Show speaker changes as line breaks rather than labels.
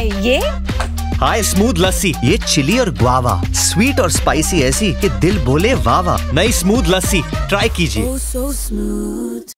है ये?
हाय स्मूथ लस्सी ये चिली और गुआवा स्वीट और स्पाइसी ऐसी कि दिल बोले वाह वाह। नई स्मूथ लस्सी ट्राई कीजिए। oh,